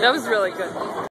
That was really good.